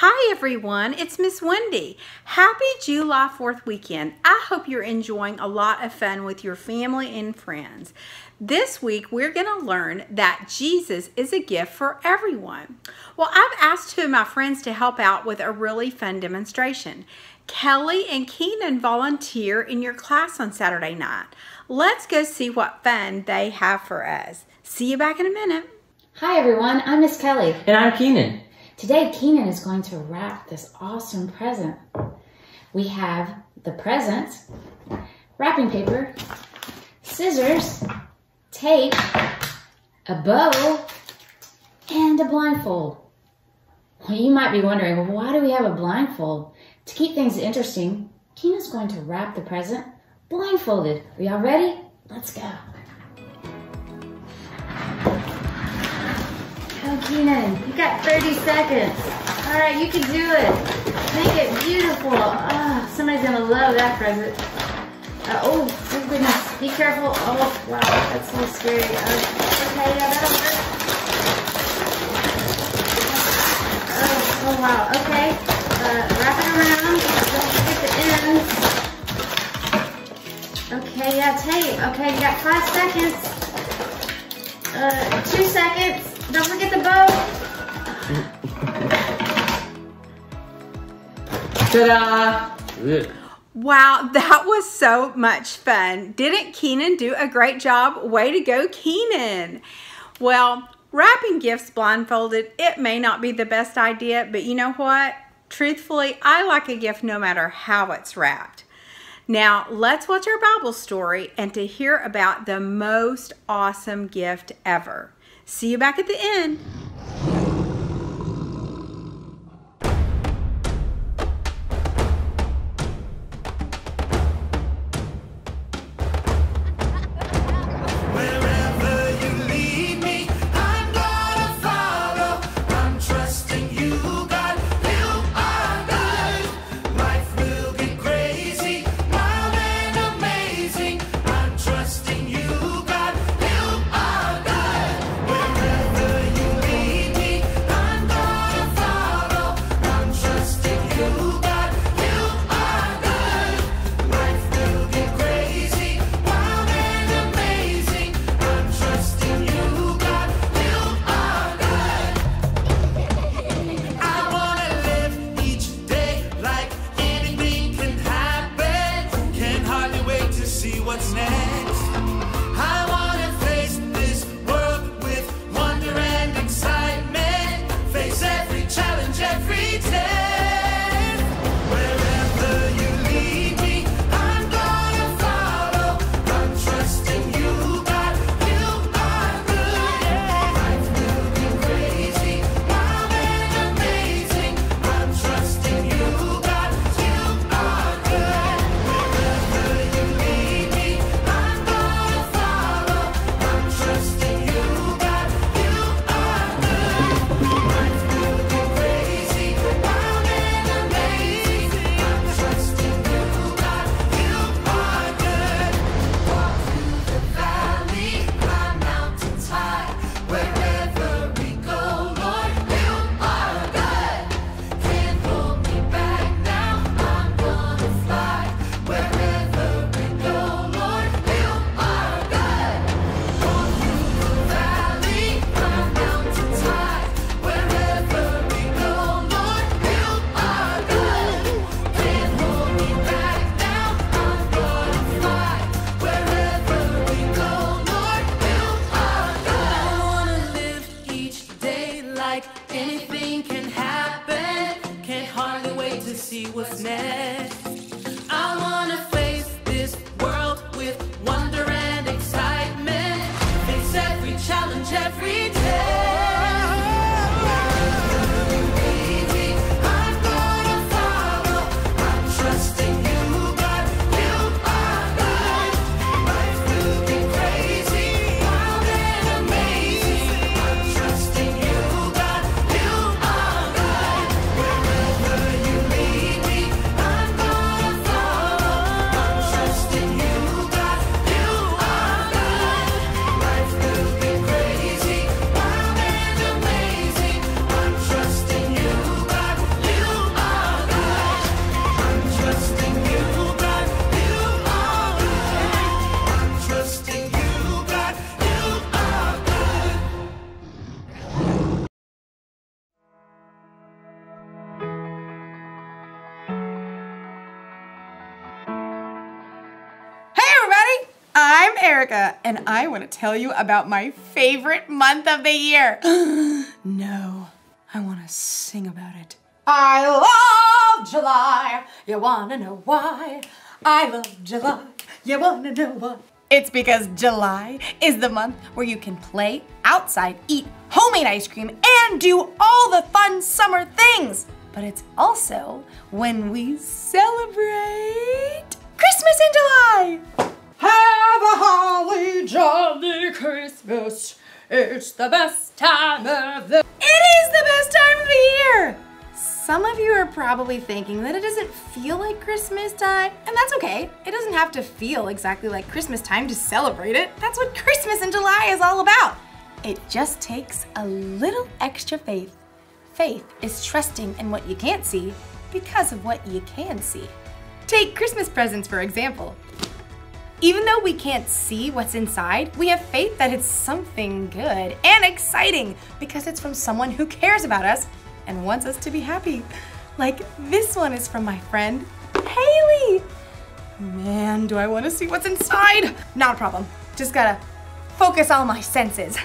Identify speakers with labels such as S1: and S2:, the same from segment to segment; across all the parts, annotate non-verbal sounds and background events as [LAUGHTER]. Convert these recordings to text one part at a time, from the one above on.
S1: Hi everyone, it's Miss Wendy. Happy July 4th weekend. I hope you're enjoying a lot of fun with your family and friends. This week we're going to learn that Jesus is a gift for everyone. Well, I've asked two of my friends to help out with a really fun demonstration. Kelly and Keenan volunteer in your class on Saturday night. Let's go see what fun they have for us. See you back in a minute.
S2: Hi everyone, I'm Miss Kelly.
S3: And I'm Keenan.
S2: Today, Keenan is going to wrap this awesome present. We have the present, wrapping paper, scissors, tape, a bow, and a blindfold. Well, you might be wondering, why do we have a blindfold? To keep things interesting, Keenan's going to wrap the present blindfolded. Are y'all ready? Let's go. Keenan. You got 30 seconds. All right, you can do it. Make it beautiful. Oh, somebody's gonna love that present. Uh, oh, oh goodness. Be careful. Oh, wow, that's so scary. Uh, okay, yeah, that'll work. Oh, oh wow, okay. Uh, wrap it around. Don't forget the ends. Okay, yeah, tape. Okay, you got five seconds. Uh, two seconds. Don't forget the bow.
S3: Ta-da!
S1: Wow, that was so much fun. Didn't Keenan do a great job? Way to go, Keenan. Well, wrapping gifts blindfolded, it may not be the best idea, but you know what? Truthfully, I like a gift no matter how it's wrapped. Now, let's watch our Bible story and to hear about the most awesome gift ever. See you back at the end.
S4: And
S5: I want to tell you about my favorite month of the year. [GASPS] no, I want to sing about it. I love July. You want to know why? I love July. You want to know why? It's because July is the month where you can play outside, eat homemade ice cream, and do all the fun summer things. But it's also when we celebrate Christmas in July. Have a holly jolly Christmas. It's the best time of the It is the best time of the year. Some of you are probably thinking that it doesn't feel like Christmas time, and that's okay. It doesn't have to feel exactly like Christmas time to celebrate it. That's what Christmas in July is all about. It just takes a little extra faith. Faith is trusting in what you can't see because of what you can see. Take Christmas presents, for example. Even though we can't see what's inside, we have faith that it's something good and exciting because it's from someone who cares about us and wants us to be happy. Like this one is from my friend, Haley. Man, do I want to see what's inside? Not a problem. Just gotta focus all my senses.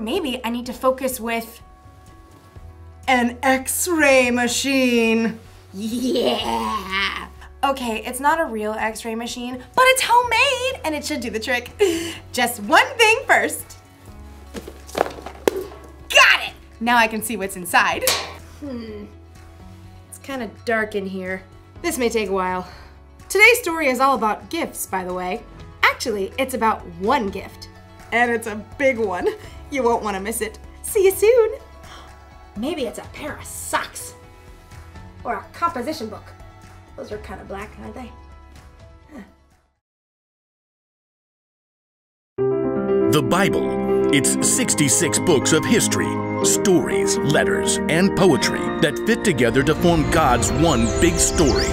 S5: Maybe I need to focus with an x-ray machine. Yeah. Okay, it's not a real x-ray machine, but it's homemade and it should do the trick. [LAUGHS] Just one thing first. Got it! Now I can see what's inside. Hmm. It's kind of dark in here. This may take a while. Today's story is all about gifts, by the way. Actually, it's about one gift. And it's a big one. You won't want to miss it. See you soon. [GASPS] Maybe it's a pair of socks. Or a composition book. Those are kind of black, aren't they?
S6: The Bible. It's 66 books of history, stories, letters, and poetry that fit together to form God's one big story.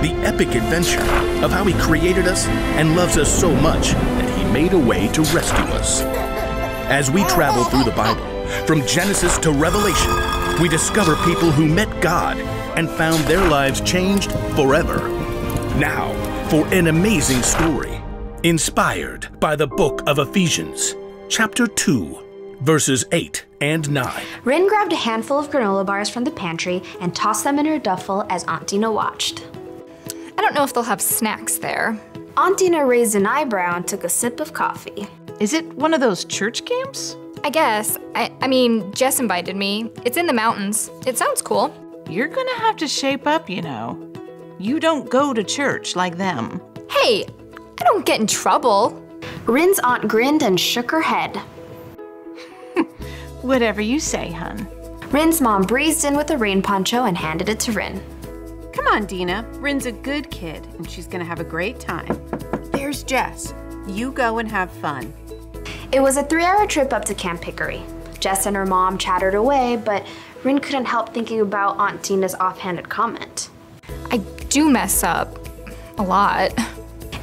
S6: The epic adventure of how He created us and loves us so much that He made a way to rescue us. As we travel through the Bible, from Genesis to Revelation, we discover people who met God and found their lives changed forever. Now, for an amazing story, inspired by the book of Ephesians, chapter 2, verses 8 and 9.
S7: Rin grabbed a handful of granola bars from the pantry and tossed them in her duffel as Aunt Dina watched.
S8: I don't know if they'll have snacks there.
S7: Aunt Dina raised an eyebrow and took a sip of coffee.
S9: Is it one of those church camps?
S8: I guess. I, I mean, Jess invited me. It's in the mountains. It sounds cool.
S9: You're gonna have to shape up, you know. You don't go to church like them.
S8: Hey, I don't get in trouble.
S7: Rin's aunt grinned and shook her head. [LAUGHS]
S9: Whatever you say, hun.
S7: Rin's mom breezed in with a rain poncho and handed it to Rin.
S10: Come on, Dina. Rin's a good kid, and she's gonna have a great time. There's Jess. You go and have fun.
S7: It was a three hour trip up to Camp Hickory. Jess and her mom chattered away, but Rin couldn't help thinking about Aunt Dina's offhanded comment.
S8: I do mess up. A lot.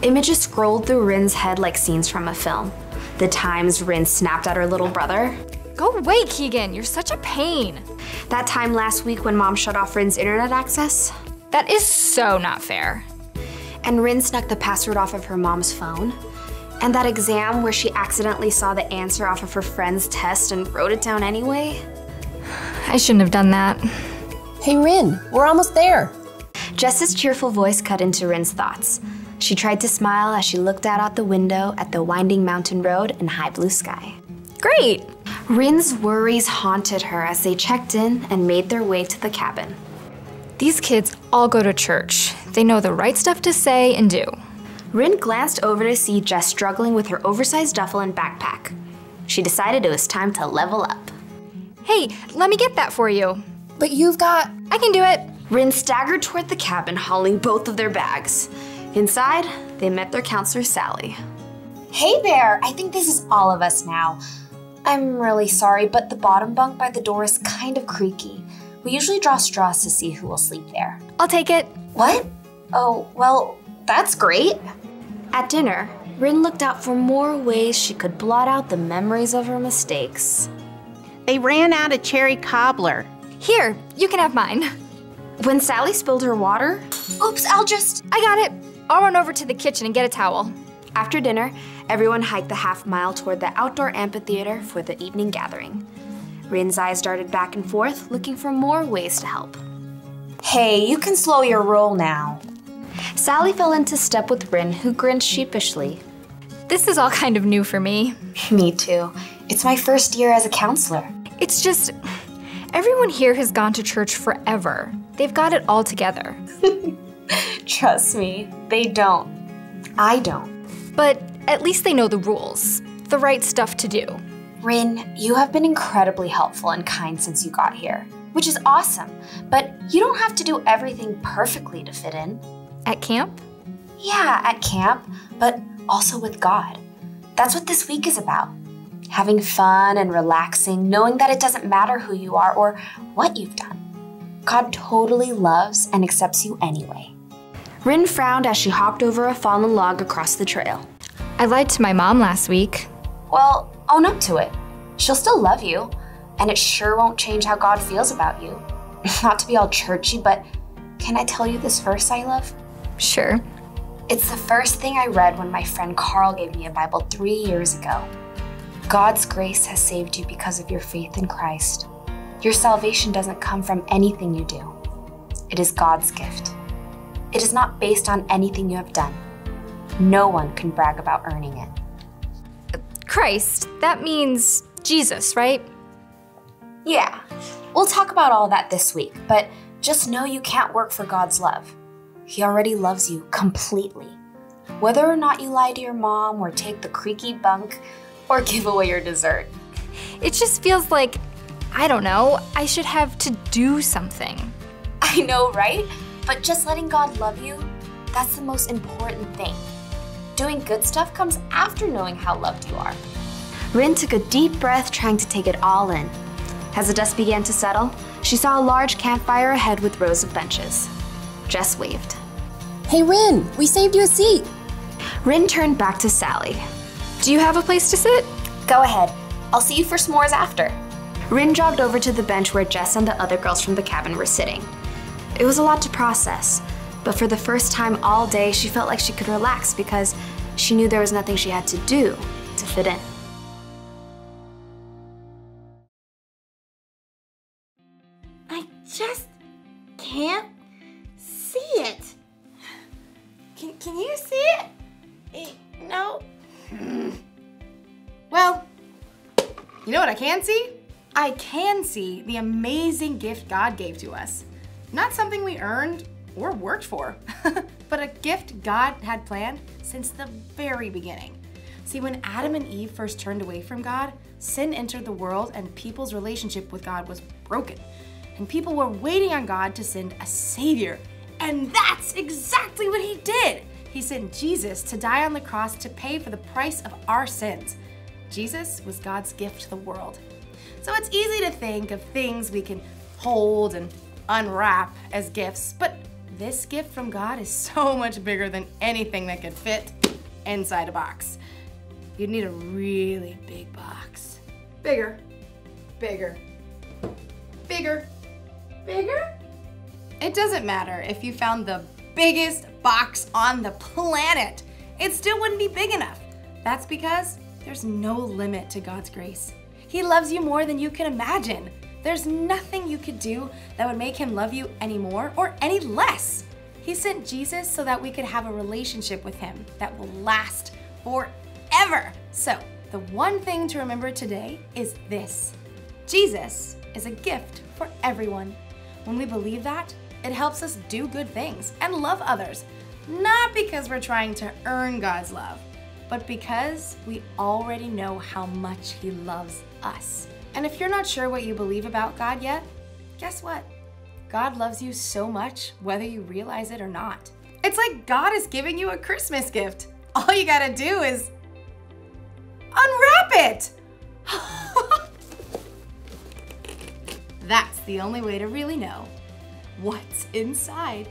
S7: Images scrolled through Rin's head like scenes from a film. The times Rin snapped at her little brother.
S8: Go away, Keegan. You're such a pain.
S7: That time last week when mom shut off Rin's internet access.
S8: That is so not fair.
S7: And Rin snuck the password off of her mom's phone. And that exam where she accidentally saw the answer off of her friend's test and wrote it down anyway.
S8: I shouldn't have done that.
S11: Hey, Rin, we're almost there.
S7: Jess's cheerful voice cut into Rin's thoughts. She tried to smile as she looked out out the window at the winding mountain road and high blue sky.
S8: Great!
S7: Rin's worries haunted her as they checked in and made their way to the cabin.
S8: These kids all go to church. They know the right stuff to say and do.
S7: Rin glanced over to see Jess struggling with her oversized duffel and backpack. She decided it was time to level up.
S8: Hey, let me get that for you.
S11: But you've got.
S8: I can do it.
S7: Rin staggered toward the cabin, hauling both of their bags. Inside, they met their counselor, Sally.
S12: Hey there, I think this is all of us now. I'm really sorry, but the bottom bunk by the door is kind of creaky. We usually draw straws to see who will sleep there.
S8: I'll take it.
S12: What? Oh, well, that's great.
S7: At dinner, Rin looked out for more ways she could blot out the memories of her mistakes.
S10: They ran out of cherry cobbler.
S8: Here, you can have mine.
S7: When Sally spilled her water, oops, I'll just.
S8: I got it. I'll run over to the kitchen and get a towel.
S7: After dinner, everyone hiked the half mile toward the outdoor amphitheater for the evening gathering. Rin's eyes darted back and forth, looking for more ways to help.
S12: Hey, you can slow your roll now.
S7: Sally fell into step with Rin, who grinned sheepishly.
S8: This is all kind of new for me. [LAUGHS]
S12: Me too. It's my first year as a counselor.
S8: It's just, everyone here has gone to church forever. They've got it all together. [LAUGHS]
S12: Trust me, they don't. I don't.
S8: But at least they know the rules, the right stuff to do.
S12: Rin, you have been incredibly helpful and kind since you got here, which is awesome. But you don't have to do everything perfectly to fit in.
S8: At camp?
S12: Yeah, at camp, but also with God. That's what this week is about. Having fun and relaxing, knowing that it doesn't matter who you are or what you've done. God totally loves and accepts you anyway.
S7: Rin frowned as she hopped over a fallen log across the trail.
S8: I lied to my mom last week.
S12: Well, own up to it. She'll still love you, and it sure won't change how God feels about you. [LAUGHS] Not to be all churchy, but can I tell you this verse I love?
S8: Sure.
S12: It's the first thing I read when my friend Carl gave me a Bible three years ago. God's grace has saved you because of your faith in Christ. Your salvation doesn't come from anything you do, it is God's gift. It is not based on anything you have done. No one can brag about earning it.
S8: Christ, that means Jesus, right?
S12: Yeah, we'll talk about all that this week, but just know you can't work for God's love. He already loves you completely. Whether or not you lie to your mom, or take the creaky bunk, or [LAUGHS] give away your dessert.
S8: It just feels like, I don't know, I should have to do something. [LAUGHS]
S12: I know, right? But just letting God love you, that's the most important thing. Doing good stuff comes after knowing how loved you are.
S7: Rin took a deep breath, trying to take it all in. As the dust began to settle, she saw a large campfire ahead with rows of benches. Jess waved.
S11: Hey, Rin, we saved you a seat.
S7: Rin turned back to Sally. Do you have a place to sit?
S12: Go ahead. I'll see you for s'mores after.
S7: Rin jogged over to the bench where Jess and the other girls from the cabin were sitting. It was a lot to process, but for the first time all day, she felt like she could relax because she knew there was nothing she had to do to fit in.
S1: I can see
S5: the amazing gift God gave to us. Not something we earned or worked for, [LAUGHS] but a gift God had planned since the very beginning. See, when Adam and Eve first turned away from God, sin entered the world and people's relationship with God was broken. And people were waiting on God to send a Savior. And that's exactly what He did. He sent Jesus to die on the cross to pay for the price of our sins. Jesus was God's gift to the world. So it's easy to think of things we can hold and unwrap as gifts, but this gift from God is so [LAUGHS] much bigger than anything that could fit inside a box. You'd need a really big box. Bigger, bigger, bigger, bigger. It doesn't matter if you found the biggest box on the planet, it still wouldn't be big enough. That's because there's no limit to God's grace. He loves you more than you can imagine. There's nothing you could do that would make him love you any more or any less. He sent Jesus so that we could have a relationship with him that will last forever. So, the one thing to remember today is this Jesus is a gift for everyone. When we believe that, it helps us do good things and love others, not because we're trying to earn God's love, but because we already know how much He loves us. And if you're not sure what you believe about God yet, guess what? God loves you so much, whether you realize it or not. It's like God is giving you a Christmas gift. All you gotta do is unwrap it! [LAUGHS] That's the only way to really know what's inside.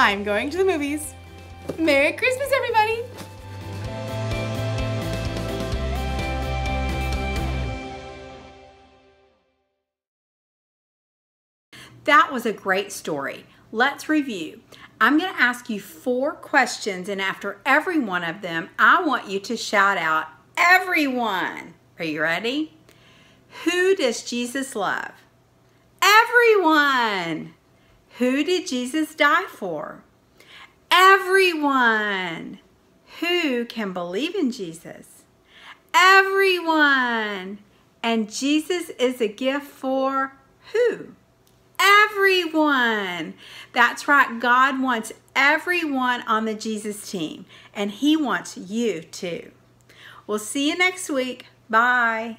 S5: I'm going to the movies. Merry Christmas, everybody!
S1: That was a great story. Let's review. I'm going to ask you four questions, and after every one of them, I want you to shout out, Everyone! Are you ready? Who does Jesus love? Everyone! Who did Jesus die for? Everyone! Who can believe in Jesus? Everyone! And Jesus is a gift for who? Everyone. That's right. God wants everyone on the Jesus team, and He wants you too. We'll see you next week. Bye.